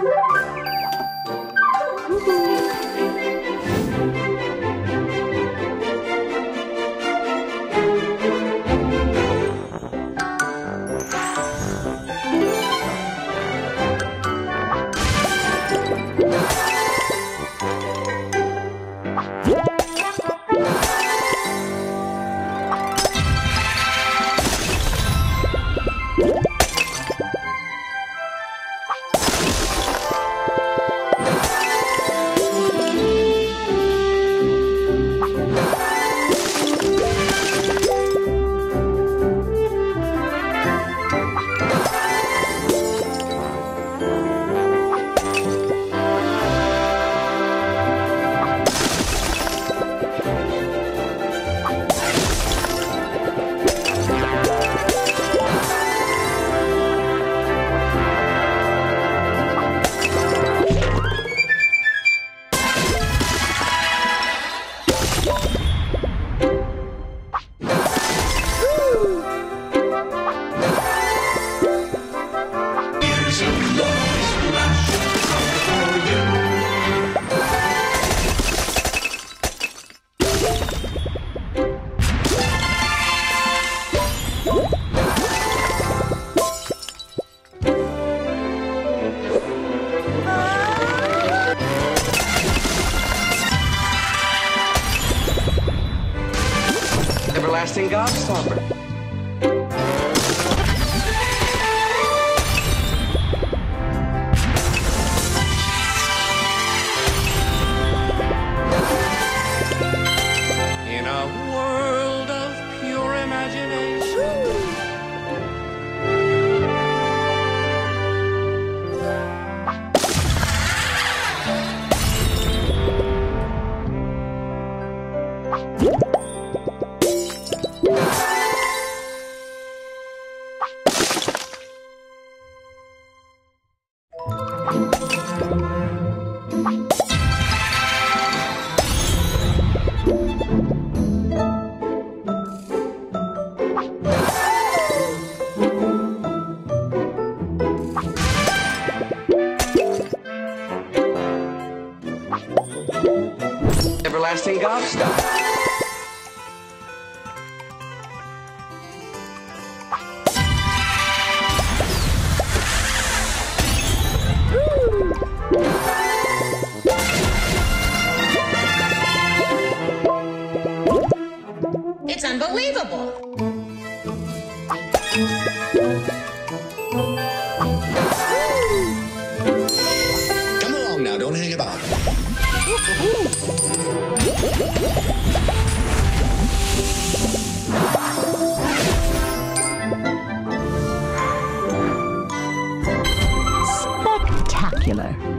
Uhum. Everlasting Gobstopper. Everlasting Gobstopper. Unbelievable. Come along now, don't hang about. Spectacular. Well done.